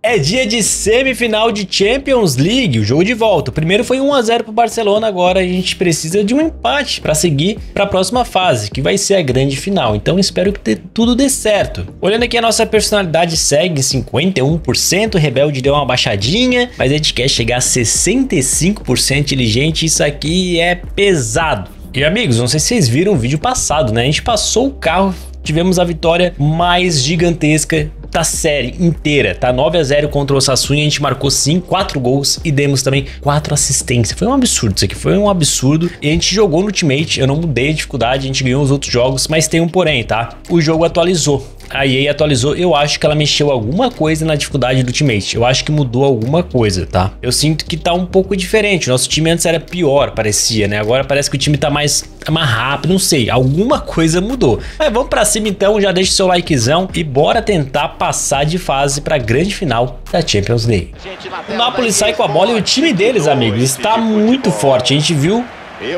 É dia de semifinal de Champions League, o jogo de volta. O primeiro foi 1 a 0 para o Barcelona, agora a gente precisa de um empate para seguir para a próxima fase, que vai ser a grande final. Então espero que tudo dê certo. Olhando aqui a nossa personalidade segue 51%, Rebelde deu uma baixadinha, mas a gente quer chegar a 65% inteligente, isso aqui é pesado. E amigos, não sei se vocês viram o vídeo passado, né? A gente passou o carro tivemos a vitória mais gigantesca da série inteira, tá? 9 a 0 contra o Sassuolo, a gente marcou sim 4 gols e demos também 4 assistências. Foi um absurdo isso aqui, foi um absurdo. E a gente jogou no Ultimate, eu não mudei a dificuldade, a gente ganhou os outros jogos, mas tem um porém, tá? O jogo atualizou a EA atualizou, eu acho que ela mexeu alguma coisa na dificuldade do Ultimate. Eu acho que mudou alguma coisa, tá? Eu sinto que tá um pouco diferente. Nosso time antes era pior, parecia, né? Agora parece que o time tá mais, mais rápido, não sei. Alguma coisa mudou. Mas vamos pra cima então, já deixa o seu likezão e bora tentar passar de fase pra grande final da Champions League. O Napoli sai com a bola e o time deles, amigos, está muito forte. A gente viu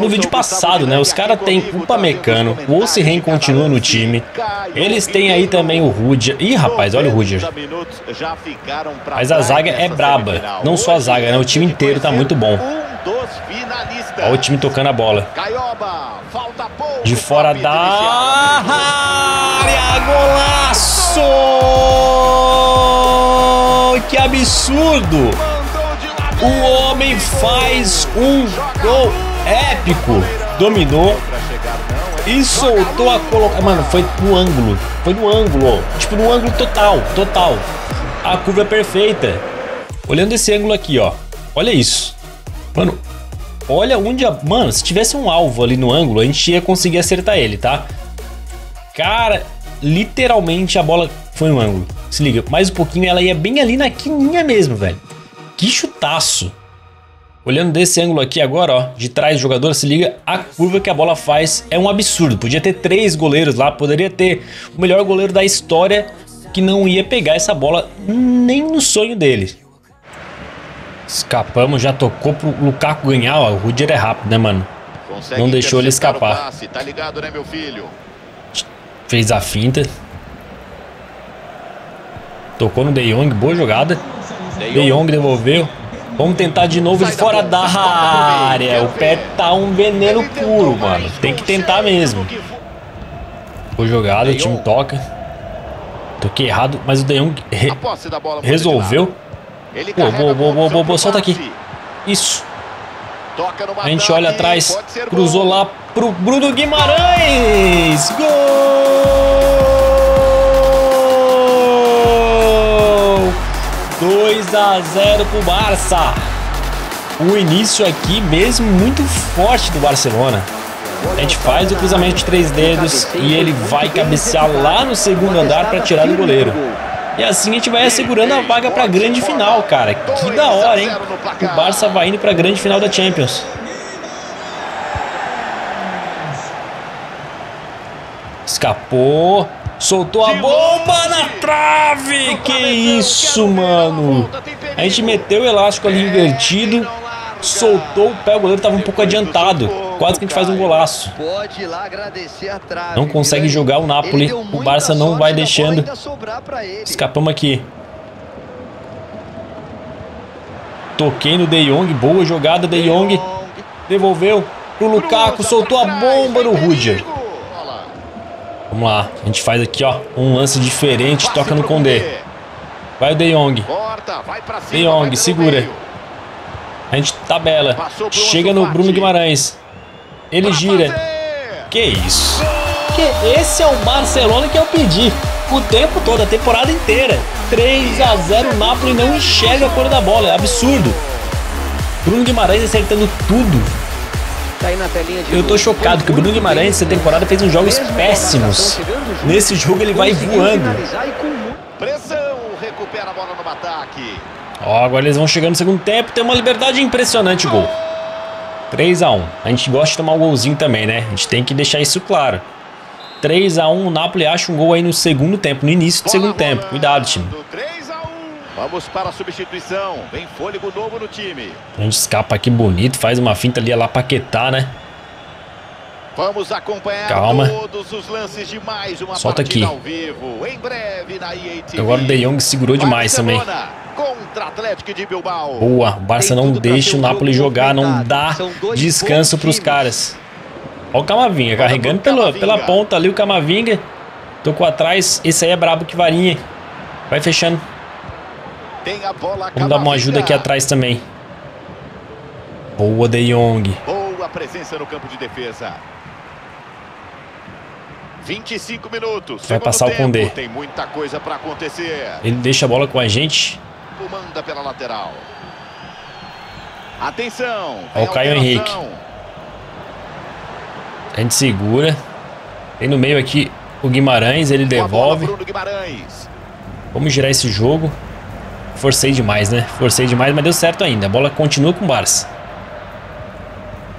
no vídeo passado, né? Os caras têm o Pamecano, o Ossiren continua no time. Eles têm aí também o Rudia. Ih, rapaz, olha o Rudia. Mas a zaga é braba. Não só a zaga, né? O time inteiro tá muito bom. Olha o time tocando a bola. De fora da área, golaço! Que absurdo! O homem faz um gol épico. Dominou e soltou a colocar. Mano, foi no ângulo. Foi no ângulo. Tipo, no ângulo total. Total. A curva é perfeita. Olhando esse ângulo aqui, ó. Olha isso. Mano, olha onde a... Mano, se tivesse um alvo ali no ângulo, a gente ia conseguir acertar ele, tá? Cara, literalmente a bola foi no ângulo. Se liga, mais um pouquinho ela ia bem ali na quininha mesmo, velho. Que chutaço. Olhando desse ângulo aqui agora, ó, de trás do jogador, se liga, a curva que a bola faz é um absurdo. Podia ter três goleiros lá, poderia ter o melhor goleiro da história que não ia pegar essa bola nem no sonho dele. Escapamos, já tocou pro Lukaku ganhar, ó, o Rudiger é rápido, né, mano? Consegue não deixou ele escapar. Passe, tá ligado, né, Fez a finta. Tocou no De Jong, boa jogada. De Jong devolveu. Vamos tentar de novo de fora da área. O pé tá um veneno puro, mano. Tem que tentar mesmo. Foi jogado, o time toca. Toquei errado, mas o De Jong re resolveu. Boa, boa, boa, boa, boa, boa, solta aqui. Isso. A gente olha atrás, cruzou lá pro Bruno Guimarães. Gol! 2 a 0 pro Barça. O início aqui mesmo muito forte do Barcelona. A gente faz o cruzamento de três dedos e ele vai cabecear lá no segundo andar para tirar do goleiro. E assim a gente vai assegurando a vaga para a grande final, cara. Que da hora, hein? O Barça vai indo para a grande final da Champions. Escapou. Soltou a bomba na trave! Que isso, mano! A gente meteu o elástico ali invertido, soltou o pé, o goleiro tava um pouco adiantado. Quase que a gente faz um golaço. Não consegue jogar o Napoli, o Barça não vai deixando. Escapamos aqui. Toquei no De Jong, boa jogada De Jong. Devolveu pro Lukaku, soltou a bomba no Rudiger. Vamos lá. A gente faz aqui, ó, um lance diferente. Toca no Condé. Vai o De Jong. De Jong, segura. A gente tabela. Chega no Bruno Guimarães. Ele gira. Que isso? Que esse é o Barcelona que eu pedi. O tempo todo, a temporada inteira. 3 a 0 Napoli não enxerga a cor da bola. É absurdo. Bruno Guimarães acertando tudo. Tá eu tô chocado que o Bruno Guimarães essa temporada fez uns jogos péssimos. Nesse jogo ele vai voando. Pressão, recupera a bola no ataque. Ó, agora eles vão chegando no segundo tempo, tem uma liberdade impressionante gol. 3 a 1. A gente gosta de tomar um golzinho também, né? A gente tem que deixar isso claro. 3 a 1, o Napoli acha um gol aí no segundo tempo, no início do segundo tempo. Cuidado, time. Vamos para a substituição. Vem fôlego novo no time. A gente escapa aqui bonito, faz uma finta ali lá Paquetá, né? Vamos acompanhar Calma. todos os lances de mais uma Solta aqui. ao vivo. Em breve na. Agora o De Jong segurou demais também. Contra Atlético de Bilbao. Boa, o Barça não deixa o Napoli jogar, não dá descanso pros times. caras. Olha o Camavinga, carregando pro pela, Camavinga. pela ponta ali o Camavinga. Tocou atrás, esse aí é brabo que varinha. Vai fechando. Tem a bola Vamos dar uma ajuda aqui atrás também. Boa, De Jong. Boa presença no campo de defesa. 25 minutos. Vai passar o tempo. Condé. Tem muita coisa para acontecer. Ele deixa a bola com a gente. Manda pela lateral. Atenção. Ó o Caio alteração. A gente segura. Tem no meio aqui o Guimarães, ele devolve. Bruno Guimarães. Vamos girar esse jogo. Forcei demais, né? Forcei demais, mas deu certo ainda. A bola continua com o Barça.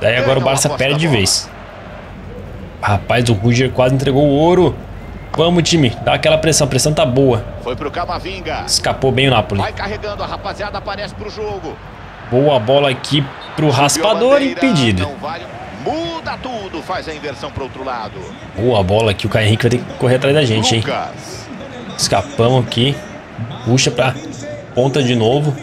Daí agora o Barça perde de vez. Rapaz, o Ruger quase entregou o ouro. Vamos, time. Dá aquela pressão. A pressão tá boa. Foi pro Camavinga. Escapou bem o Napoli. Vai carregando, a rapaziada aparece pro jogo. Boa bola aqui pro raspador impedido. Vale. Muda tudo, faz a inversão pro outro lado. Boa bola aqui. O Caio Henrique vai ter que correr atrás da gente, hein? Escapamos aqui. Puxa pra ponta de novo.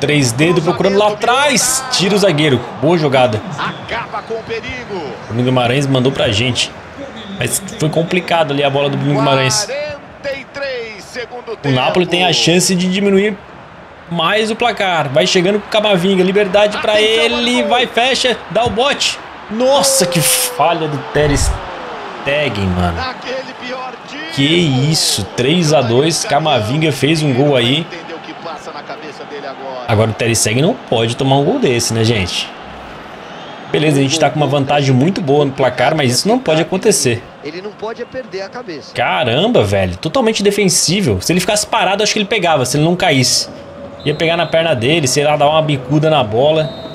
Três dedos procurando lá atrás. Tira o zagueiro. Boa jogada. Acaba com o perigo. Bruno Guimarães mandou pra gente. Mas foi complicado ali a bola do Bruno Guimarães. 43 segundo O. Napoli tem a chance de diminuir mais o placar. Vai chegando com o Camavinga. Liberdade pra Atenção, ele. Vai, fecha. Dá o bote. Nossa, que falha do Ter Stegen, mano. Que isso. 3 a 2 Camavinga fez um gol aí. Agora. O Ter Stegen não pode tomar um gol desse, né, gente? Beleza, a gente tá com uma vantagem muito boa no placar, mas isso não pode acontecer. Ele não pode perder a cabeça. Caramba, velho. Totalmente defensível. Se ele ficasse parado, acho que ele pegava, se ele não caísse. Ia pegar na perna dele, sei lá, dar uma bicuda na bola.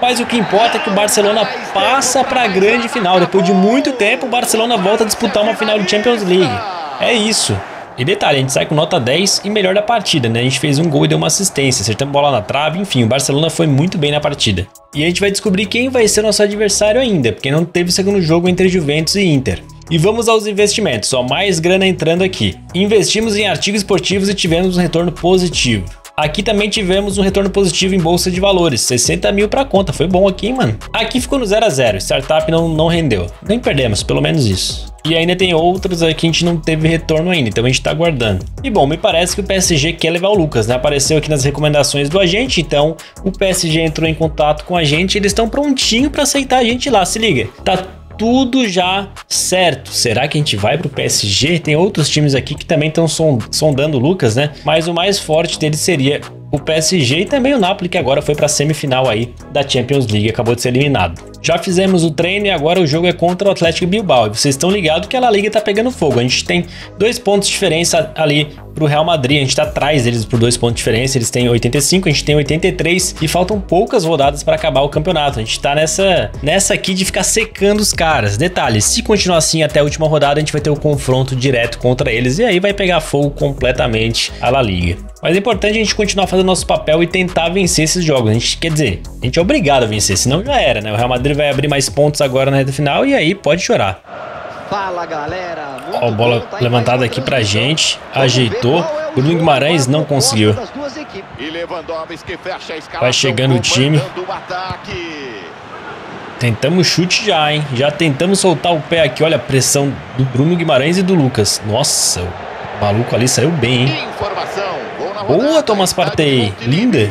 Mas o que importa é que o Barcelona passa para a grande final. Depois de muito tempo, o Barcelona volta a disputar uma final de Champions League. É isso. E detalhe, a gente sai com nota 10 e melhor da partida, né? A gente fez um gol e deu uma assistência, acertamos bola na trave, enfim, o Barcelona foi muito bem na partida. E a gente vai descobrir quem vai ser nosso adversário ainda, porque não teve segundo jogo entre Juventus e Inter. E vamos aos investimentos, só mais grana entrando aqui. Investimos em artigos esportivos e tivemos um retorno positivo. Aqui também tivemos um retorno positivo em bolsa de valores, 60 mil pra conta, foi bom aqui, mano. Aqui ficou no 0 a 0 startup não, não rendeu, nem perdemos, pelo menos isso. E ainda tem outras aqui que a gente não teve retorno ainda, então a gente tá aguardando. E bom, me parece que o PSG quer levar o Lucas, né? Apareceu aqui nas recomendações do agente, então o PSG entrou em contato com a gente, eles estão prontinho pra aceitar a gente lá, se liga. Tá tudo já certo. Será que a gente vai pro PSG? Tem outros times aqui que também estão sondando o Lucas, né? Mas o mais forte deles seria o PSG e também o Napoli, que agora foi para a semifinal aí da Champions League, acabou de ser eliminado. Já fizemos o treino e agora o jogo é contra o Atlético Bilbao. E vocês estão ligados que a La Liga tá pegando fogo. A gente tem dois pontos de diferença ali pro Real Madrid. A gente tá atrás deles por dois pontos de diferença. Eles têm 85, a gente tem 83 e faltam poucas rodadas para acabar o campeonato. A gente tá nessa nessa aqui de ficar secando os caras. Detalhe, se continuar assim até a última rodada, a gente vai ter o confronto direto contra eles e aí vai pegar fogo completamente a La Liga. Mas é importante a gente continuar fazendo nosso papel e tentar vencer esses jogos. A gente quer dizer, a gente é obrigado a vencer, senão já era, né? O Real Madrid vai abrir mais pontos agora na reta final e aí pode chorar. Fala, galera. Muito Ó, a bola bom, tá levantada aqui pra gente, ajeitou. é Bruno Guimarães não conseguiu. Vai chegando o time. Tentamos chute já, hein? Já tentamos soltar o pé aqui. Olha a pressão do Bruno Guimarães e do Lucas. Nossa, o maluco ali saiu bem, hein? Informação. Boa, Thomas Partey. Linda.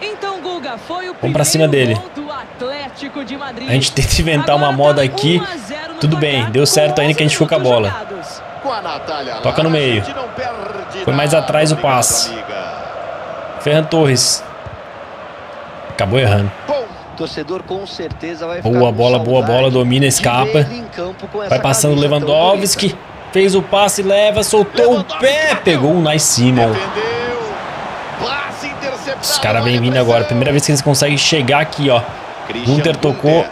Então, Guga, foi o Vamos pra cima dele. gol do Atlético de Madrid. A gente tenta inventar uma Agora moda tá aqui. 1 a 0 no Tudo bem, deu certo ainda que a gente ficou com a 11 bola. Toca no meio. Foi mais atrás o passe. Ferran Torres. Acabou errando. Torcedor com certeza vai Boa ficar com bola, boa bola, domina, escapa. Vai passando Lewandowski. Fez o passe, leva, soltou o pé. Pegou o Nice Simon. Os caras vêm vindo agora. Primeira vez que eles conseguem chegar aqui, ó. Gunter tocou.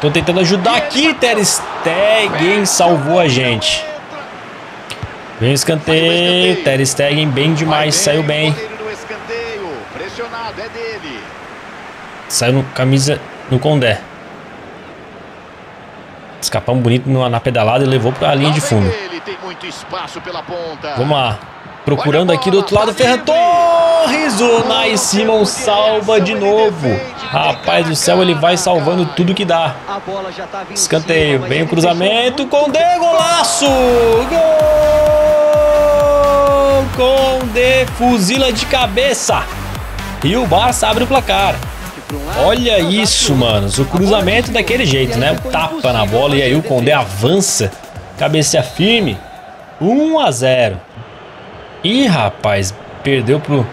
Tô tentando ajudar aqui, Ter Stegen salvou a gente. Vem o escanteio, Ter Stegen bem demais, saiu bem. é. Saiu no camisa no Condé. Escapamos bonito na, pedalada e levou pra linha de fundo. Vamos lá. Procurando aqui do outro lado, Ferran Torres. O Nai Simon salva de novo. Rapaz do céu, ele vai salvando tudo que dá. Escanteio, vem o cruzamento, com de golaço! Gol! Com de fuzila de cabeça. E o Barça abre o placar. Olha isso, manos. O cruzamento daquele jeito, né? O tapa na bola e aí o Condé avança. Cabeça firme. 1 a 0. Ih, rapaz, perdeu pro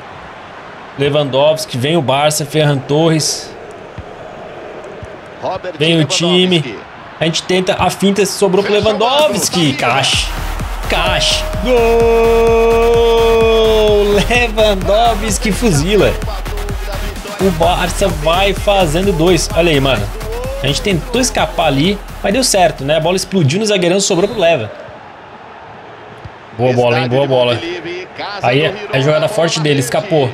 Lewandowski. Vem o Barça, Ferran Torres. Robert Vem o time. A gente tenta a finta, sobrou pro Lewandowski. Caixa. Caixa. Gol! Lewandowski fuzila. O Barça vai fazendo dois. Olha aí, mano. A gente tentou escapar ali, mas deu certo, né? A bola explodiu no zagueirão, sobrou pro Leva. Boa bola, hein? Boa bola. Aí é, é jogada forte dele, escapou.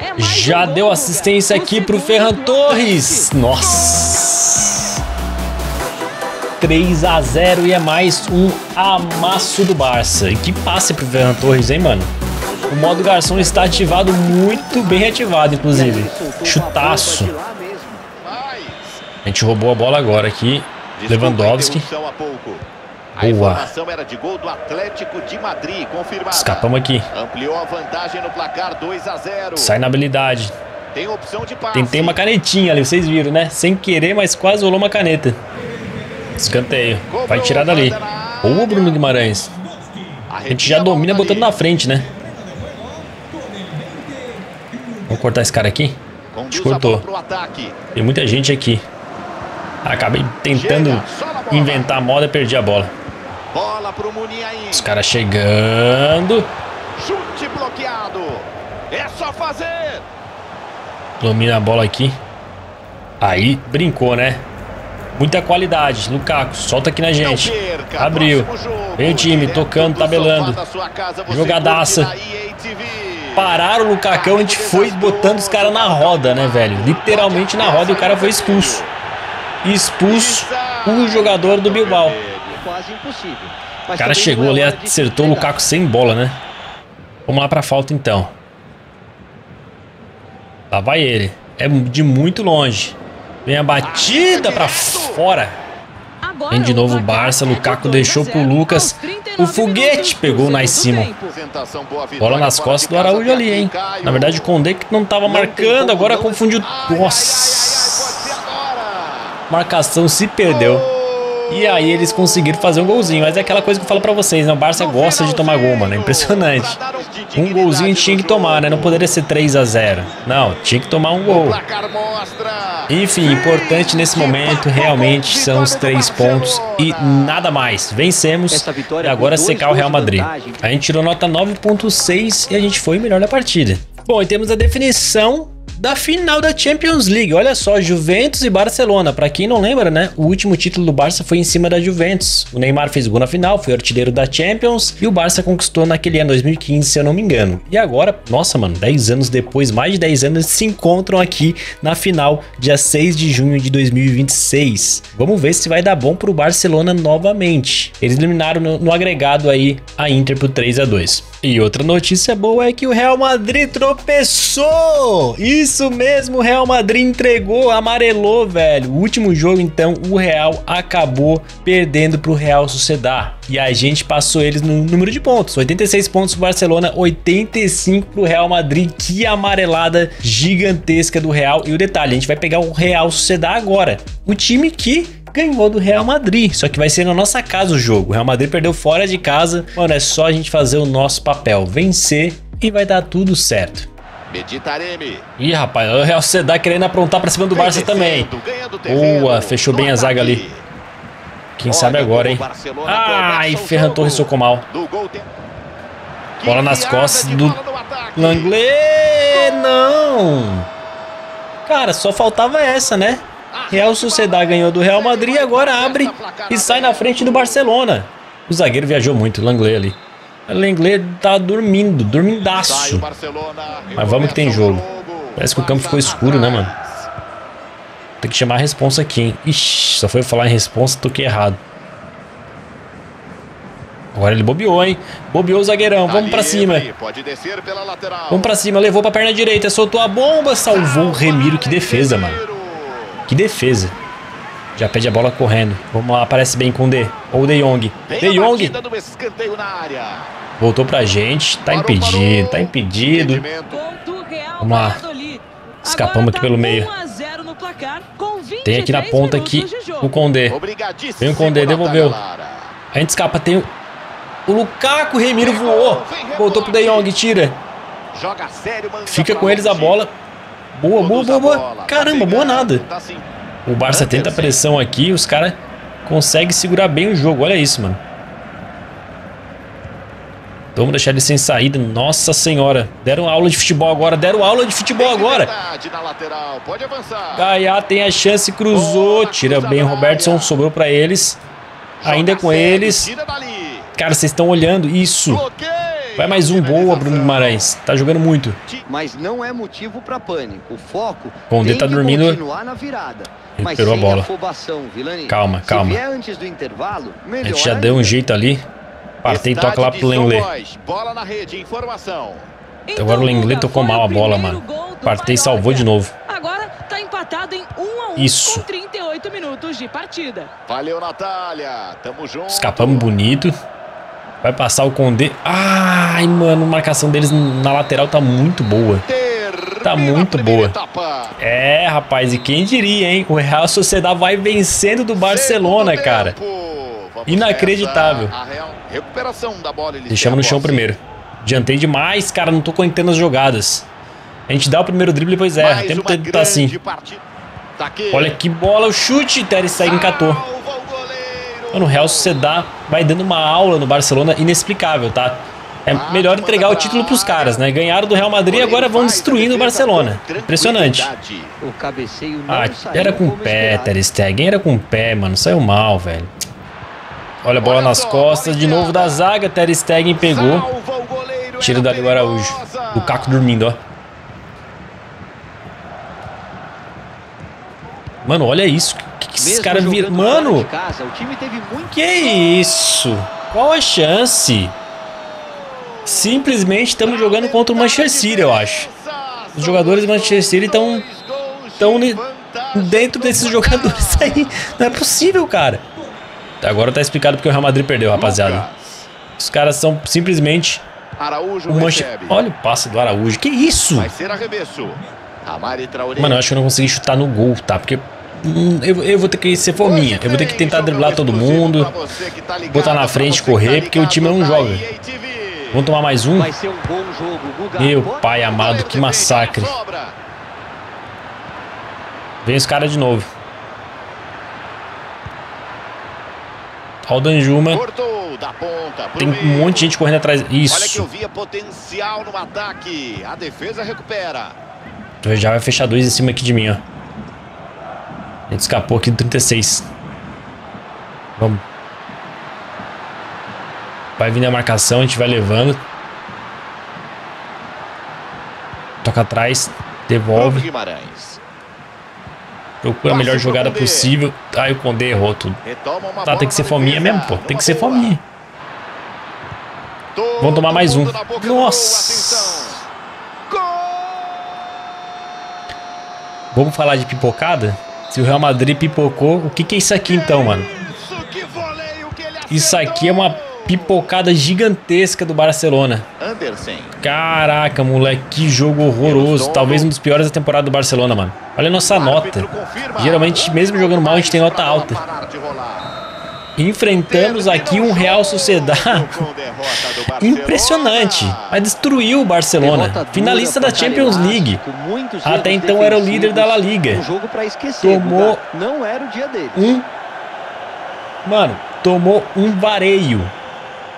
É Já deu assistência aqui pro segundo Ferran Torres. Nossa! 3 a 0 e é mais um amasso do Barça. E que passe pro Ferran Torres, hein, mano? O modo garçom está ativado, muito bem ativado, inclusive. Chutaço. A gente roubou a bola agora aqui. Lewandowski. A Boa. informação era de gol do Atlético de Madrid, confirmada. Escapamos aqui. Ampliou a vantagem no placar 2 a 0. Sai na habilidade. Tem opção de passe. Tentei uma canetinha ali, vocês viram, né? Sem querer, mas quase rolou uma caneta. Escanteio. Vai tirar dali. Boa, Bruno Guimarães. A gente já domina botando na frente, né? Vamos cortar esse cara aqui? Cortou. a ataque. Tem muita gente aqui. Acabei tentando inventar a moda e perdi a bola. Bola pro Muniain. Os caras chegando. Chute bloqueado. É só fazer. Domina a bola aqui. Aí, brincou, né? Muita qualidade. Lukaku, solta aqui na gente. Perca. Abriu. Vem o time, tocando, do tabelando. casa, Jogadaça. Pararam o Lucacão, a gente foi botando os caras na roda, né, velho? Literalmente na roda e o cara foi expulso. Expulso o jogador do Bilbao. Quase impossível. O cara chegou ali, acertou o Lukaku sem bola, né? Vamos lá pra falta então. Lá vai ele. É de muito longe. Vem a batida pra fora. Vem de novo o Barça. é Lukaku 2 a deixou 0 pro Lucas. aos 39 O foguete pegou. Apresentação, boa Bola nas costas do Araújo ali, hein? Na verdade, o Condé que não tava marcando, agora confundiu. Nossa! Marcação se perdeu. E aí eles conseguiram fazer um golzinho. Mas é aquela coisa que eu falo pra vocês, né? O Barça gosta de tomar gol, mano. É impressionante. Um golzinho tinha que tomar, né? Não poderia ser 3 a 0 Não, tinha que tomar um gol. Enfim, importante nesse momento realmente são os três pontos e nada mais. Vencemos e agora secar o Real Madrid. A gente tirou nota 9.6 e a gente foi o melhor da partida. Bom, e temos a definição da final da Champions League. Olha só, Juventus e Barcelona. Pra quem não lembra, né? O último título do Barça foi em cima da Juventus. O Neymar fez gol na final, foi artilheiro da Champions e o Barça conquistou naquele ano 2015, se eu não me engano. E agora, nossa, mano, 10 anos depois, mais de 10 anos, se encontram aqui na final, dia 6 de junho de 2026. Vamos ver se vai dar bom pro Barcelona novamente. Eles eliminaram no, no agregado aí a Inter por 3 a 2. E outra notícia boa é que o Real Madrid tropeçou! Isso mesmo, o Real Madrid entregou, amarelou, velho. O último jogo, então, o Real acabou perdendo pro Real Sociedad. E a gente passou eles no número de pontos. 86 pontos pro Barcelona, 85 pro Real Madrid. Que amarelada gigantesca do Real. E o detalhe, a gente vai pegar o Real Sociedad agora. O time que ganhou do Real Madrid. Só que vai ser na nossa casa o jogo. O Real Madrid perdeu fora de casa. Mano, é só a gente fazer o nosso papel, vencer e vai dar tudo certo. Meditareme. Ih, rapaz, o Real Sociedad querendo aprontar pra cima do Barça também. Boa, fechou bem a zaga ali. Quem sabe agora, hein? Ai, Ferran Torres socou mal. Bola nas costas do Langley, não! Cara, só faltava essa, né? Real Sociedad ganhou do Real Madrid, agora abre e sai na frente do Barcelona. O zagueiro viajou muito, Langley ali. O Langley tá dormindo, dormindaço. Mas vamos que tem jogo. Parece que o campo ficou escuro, né, mano? Tem que chamar a responsa aqui, hein? Ixi, só foi falar em responsa, toquei errado. Agora ele bobeou, hein? Bobeou o zagueirão. Vamos pra cima. Vamos pra cima. Levou pra perna direita. Soltou a bomba. Salvou o Remiro. Que defesa, mano. Que defesa. Já pede a bola correndo. Vamos lá. Aparece bem com o D. Ou o De Jong. De Jong. Voltou pra gente. Tá Parou, impedido. parou. Tá impedido. Vamos lá. Escapamos aqui tá pelo meio. 1 a 0 no placar, com Tem aqui na 23 ponta aqui o Condé. Obrigadíssimo. Vem o Condé, Natália devolveu. A gente escapa. Tem o, o Lukaku. O Remiro voou. Voltou pro De Jong. Tira. Fica com eles a bola. Boa, boa, boa, boa. Tá Caramba, boa pegando, nada. tá sim. O Barça tenta pressão aqui. Os caras conseguem segurar bem o jogo. Olha isso, mano. Vamos deixar ele sem saída. Nossa senhora. Deram aula de futebol agora. Deram aula de futebol agora. Gaiá tem a chance, cruzou. Tira bem o Robertson. Sobrou pra eles. Ainda com eles. Cara, vocês estão olhando. Isso. Vai mais um. Boa, Bruno Guimarães. Tá jogando muito. Mas não é motivo para pânico. O foco Condé tem tá dormindo. continuar na virada. Mas Recuperou a bola. Calma, calma. vier antes do intervalo, A gente já deu um jeito ali. Partei e toca lá pro Lenglet. Bola na rede, informação. Então, Agora o Lenglet Guga, tocou mal a bola, mano. Partei salvou de novo. Agora tá empatado em 1 a 1 Isso. com 38 minutos de partida. Valeu, Natália. Tamo junto. Escapamos bonito. Vai passar o Condé. Ai, mano, a marcação deles na lateral tá muito boa. Tá muito boa. É, rapaz, e quem diria, hein? O Real Sociedade vai vencendo do Barcelona, cara. Inacreditável. Deixamos no chão primeiro. Adiantei demais, cara, não tô conectando as jogadas. A gente dá o primeiro drible e depois erra. Mais Tempo uma tá, assim. Olha que bola, o chute, Ter Stegen encatou. O. Mano, o Real Sociedade vai dando uma aula no Barcelona inexplicável, tá? É Ah, melhor entregar o título pros caras, né? Ganharam do Real Madrid e agora vão destruindo o Barcelona. Impressionante. O Ah, era com o pé. Ter Stegen, era com o pé, mano. Saiu mal, velho. Olha a bola nas costas, de novo da zaga, Ter Stegen pegou. O Tira do Ariel Araújo. O Caco dormindo, ó. Mano, olha isso. O que, que esses caras viram? Mano, casa, o time teve muito que isso? Qual a chance? Simplesmente estamos jogando contra o Manchester City, eu acho. Os jogadores do Manchester City estão tão dentro desses jogadores aí. Não é possível, cara. Aagora tá explicado porque o Real Madrid perdeu, rapaziada. Os caras são simplesmente Araújo o recebe. Olha o passe do Araújo. Que isso? Mano, eu acho que eu não consegui chutar no gol, tá? Porque hum, eu, eu vou ter que ser fominha. Eu vou ter que tentar driblar todo mundo. tá botar na frente, correr, porque o time não joga. Vamos tomar mais um? Um Guga. Meu pai amado, que massacre. Vem os caras de novo. Olha o Danjuma. Cortou da ponta. pro Tem um monte de gente correndo atrás. Olha que eu Isso. via potencial no ataque. A defesa recupera. Já vai fechar dois em cima aqui de mim, ó. A gente escapou aqui do 36. Vamos. Vai vindo a marcação, a gente vai levando. Toca atrás. Devolve. Guimarães. Procura a melhor jogada possível. Ai, o Condé errou tudo. Tá, tem que ser fominha mesmo, pô. Tem que ser fominha. Vamos tomar mais um. Nossa. Vamos falar de pipocada? Se o Real Madrid pipocou, o que, que é isso aqui então, mano? Isso, aqui é uma pipocada gigantesca do Barcelona. Anderson. Caraca, moleque, que jogo horroroso. Talvez um dos piores da temporada do Barcelona, mano. Olha a nossa nota. Geralmente, mesmo jogando mal, a gente tem nota alta. Enfrentamos aqui um Real Sociedade Barcelona. impressionante. Mas destruiu o Barcelona. Finalista da Champions League. Até então era o líder da La Liga. Tomou Guga. Não era o dia dele. Um. Mano, tomou um vareio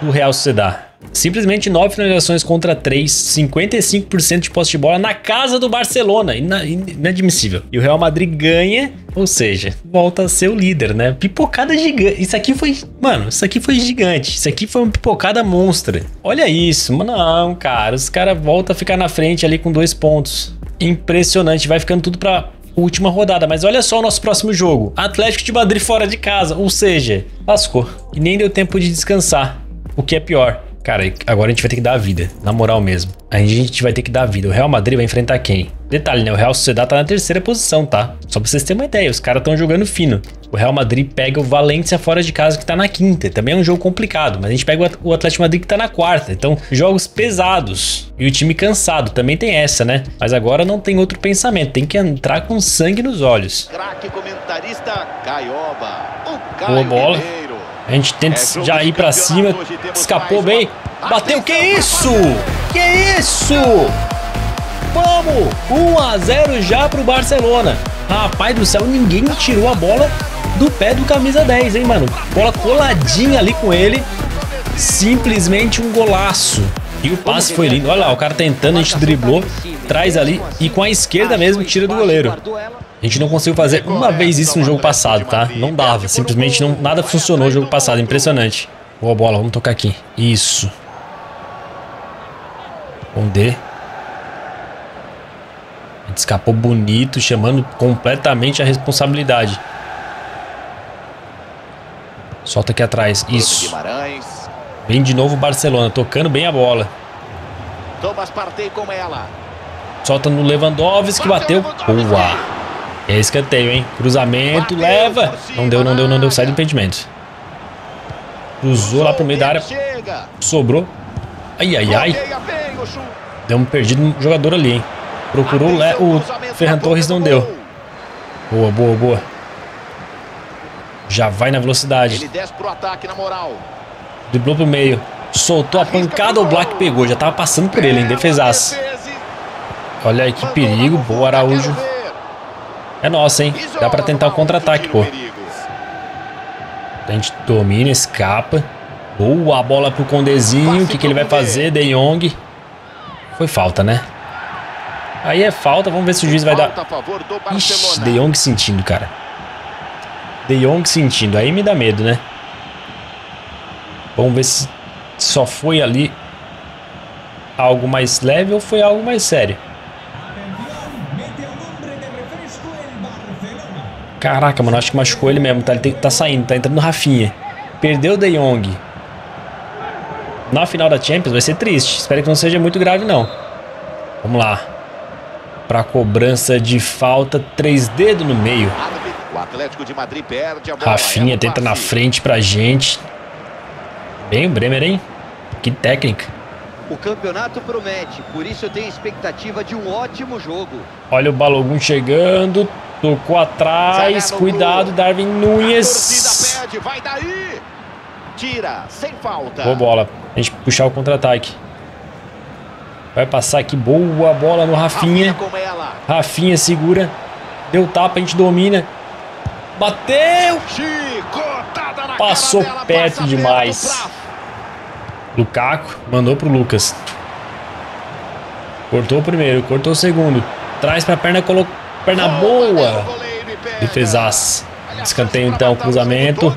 do Real Sociedade. Simplesmente 9 finalizações contra 3, 55% de posse de bola na casa do Barcelona. Ina- Inadmissível. E o Real Madrid ganha, ou seja, volta a ser o líder, né? Pipocada gigante. Isso aqui foi. Mano, isso aqui foi gigante. Isso aqui foi uma pipocada monstra. Olha isso. Mano, não, cara. Os caras voltam a ficar na frente ali com dois pontos. Impressionante. Vai ficando tudo pra última rodada. Mas olha só o nosso próximo jogo: Atlético de Madrid fora de casa. Ou seja, lascou. E nem deu tempo de descansar. O que é pior. Cara, agora a gente vai ter que dar a vida, na moral mesmo. A gente vai ter que dar a vida. O Real Madrid vai enfrentar quem? Detalhe, né? O Real Sociedad tá na terceira posição, tá? Só pra vocês terem uma ideia, os caras estão jogando fino. O Real Madrid pega o Valência fora de casa que tá na quinta. Também é um jogo complicado, mas a gente pega o Atlético Madrid que tá na quarta. Então, jogos pesados. E o time cansado, também tem essa, né? Mas agora não tem outro pensamento, tem que entrar com sangue nos olhos. Craque comentarista Caioba. O Boa bola. A gente tenta é já ir pra cima. Escapou bem. Bateu. Que isso? Que isso? Vamos! 1 a 0 já pro Barcelona. Rapaz do céu, ninguém tirou a bola do pé do camisa 10, hein, mano? Bola coladinha ali com ele. Simplesmente um golaço. E o passe foi lindo. Olha lá, o cara tentando, a gente driblou, traz ali e com a esquerda mesmo tira do goleiro. A gente não conseguiu fazer uma vez isso no jogo passado, tá? Não dava, simplesmente não, nada funcionou no jogo passado, impressionante. Boa bola, vamos tocar aqui. Isso. D. A gente escapou bonito, chamando completamente a responsabilidade. Solta aqui atrás, isso. Vem de novo o Barcelona, tocando bem a bola. Solta no Lewandowski, bateu. Boa. É escanteio, hein? Cruzamento, leva. Não deu, não deu, não deu. Sai do impedimento. Cruzou lá pro meio da área. Sobrou. Ai, ai, ai. Deu um perdido no jogador ali, hein? Procurou o Ferran Torres, não deu. Boa, boa, boa. Já vai na velocidade. Ele desce pro ataque na moral. Driblou pro meio. Soltou a pancada, o Black pegou. Já tava passando por ele, hein? Defesaço. Olha aí que perigo. Boa, Araújo. É nossa, hein? Dá pra tentar o contra-ataque, pô. A gente domina, escapa. Boa, a bola pro Condezinho. O que, que ele vai fazer? De Jong. Foi falta, né? Aí é falta. Vamos ver se o juiz vai dar... Ixi, De Jong sentindo, cara. De Jong sentindo. Aí me dá medo, né? Vamos ver se só foi ali algo mais leve ou foi algo mais sério. Caraca, mano, acho que machucou ele mesmo, tá? Ele tem, tá saindo, tá entrando no Rafinha. Perdeu o De Jong. Na final da Champions vai ser triste. Espero que não seja muito grave, não. Vamos lá. Pra cobrança de falta, três dedos no meio. O Atlético de Madrid perde a bola. Rafinha é tenta na frente pra gente. Bem o Bremer, hein? Que técnica. O campeonato promete, por isso eu tenho expectativa de um ótimo jogo. Olha o Balogun chegando, Tocou atrás, cuidado, Darwin Nunes. Vai daí. Tira, sem falta. Boa bola. A gente puxar o contra-ataque. Vai passar aqui, boa bola no Rafinha. Rafinha segura. Deu tapa, a gente domina. Bateu! Passou perto demais. Lukaku mandou pro Lucas. Cortou o primeiro, cortou o segundo. Traz pra perna, colocou Perna boa. Defesaço. Escanteio então, cruzamento.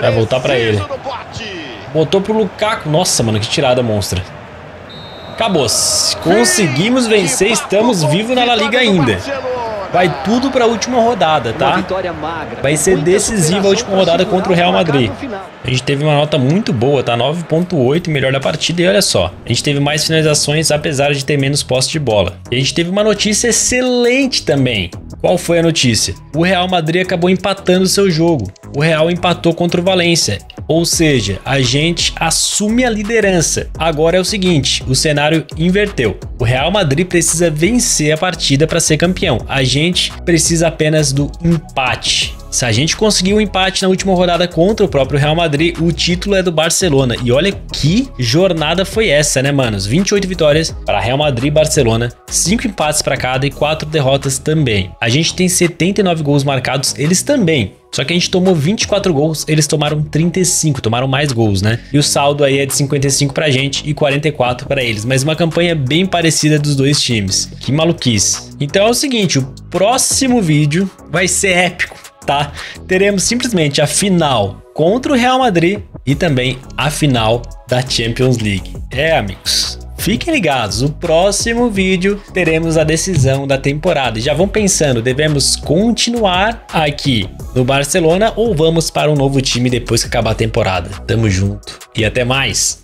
Vai voltar pra ele. Botou pro Lukaku. Nossa, mano, que tirada monstra. Acabou. Conseguimos vencer, estamos vivos na La Liga ainda. Vai tudo para a última rodada, tá? Vai ser decisiva a última rodada contra o Real Madrid. A gente teve uma nota muito boa, tá? 9.8, melhor da partida. E olha só, a gente teve mais finalizações, apesar de ter menos posse de bola. E a gente teve uma notícia excelente também. Qual foi a notícia? O Real Madrid acabou empatando seu jogo. O Real empatou contra o Valência. Ou seja, a gente assume a liderança. Agora é o seguinte, o cenário inverteu. O Real Madrid precisa vencer a partida para ser campeão. A gente precisa apenas do empate. Se a gente conseguir um empate na última rodada contra o próprio Real Madrid, o título é do Barcelona. E olha que jornada foi essa, né, manos? 28 vitórias para Real Madrid e Barcelona, 5 empates para cada e 4 derrotas também. A gente tem 79 gols marcados, eles também. Só que a gente tomou 24 gols, eles tomaram 35, tomaram mais gols, né? E o saldo aí é de 55 pra gente e 44 para eles, mas uma campanha bem parecida dos dois times. Que maluquice. Então é o seguinte, o próximo vídeo vai ser épico, tá? Teremos simplesmente a final contra o Real Madrid e também a final da Champions League. É, amigos, fiquem ligados, o próximo vídeo teremos a decisão da temporada. Já vão pensando, devemos continuar aqui no Barcelona ou vamos para um novo time depois que acabar a temporada? Tamo junto e até mais!